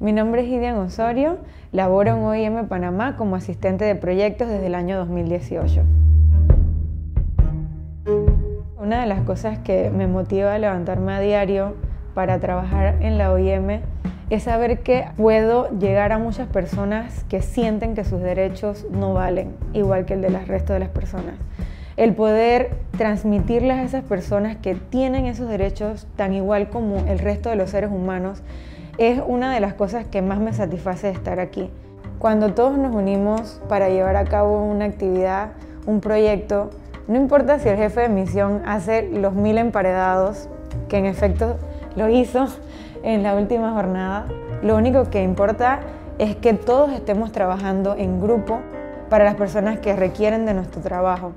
Mi nombre es Idian Osorio, laboro en OIM Panamá como asistente de proyectos desde el año 2018. Una de las cosas que me motiva a levantarme a diario para trabajar en la OIM es saber que puedo llegar a muchas personas que sienten que sus derechos no valen, igual que el de las resto de las personas. El poder transmitirles a esas personas que tienen esos derechos tan igual como el resto de los seres humanos es una de las cosas que más me satisface de estar aquí. Cuando todos nos unimos para llevar a cabo una actividad, un proyecto, no importa si el jefe de misión hace los mil emparedados, que en efecto lo hizo, en la última jornada. Lo único que importa es que todos estemos trabajando en grupo para las personas que requieren de nuestro trabajo.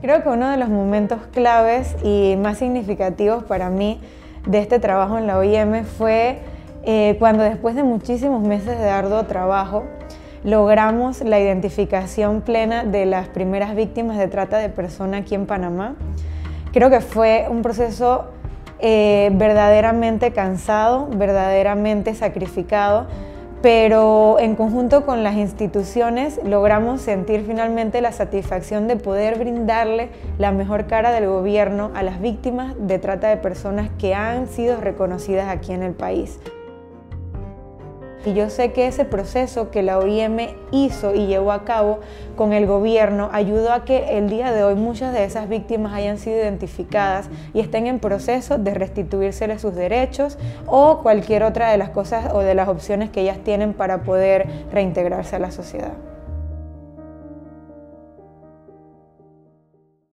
Creo que uno de los momentos claves y más significativos para mí de este trabajo en la OIM fue eh, cuando después de muchísimos meses de arduo trabajo logramos la identificación plena de las primeras víctimas de trata de personas aquí en Panamá. Creo que fue un proceso eh, verdaderamente cansado, verdaderamente sacrificado, pero en conjunto con las instituciones logramos sentir finalmente la satisfacción de poder brindarle la mejor cara del gobierno a las víctimas de trata de personas que han sido reconocidas aquí en el país. Y yo sé que ese proceso que la OIM hizo y llevó a cabo con el gobierno ayudó a que el día de hoy muchas de esas víctimas hayan sido identificadas y estén en proceso de restituírseles sus derechos o cualquier otra de las cosas o de las opciones que ellas tienen para poder reintegrarse a la sociedad.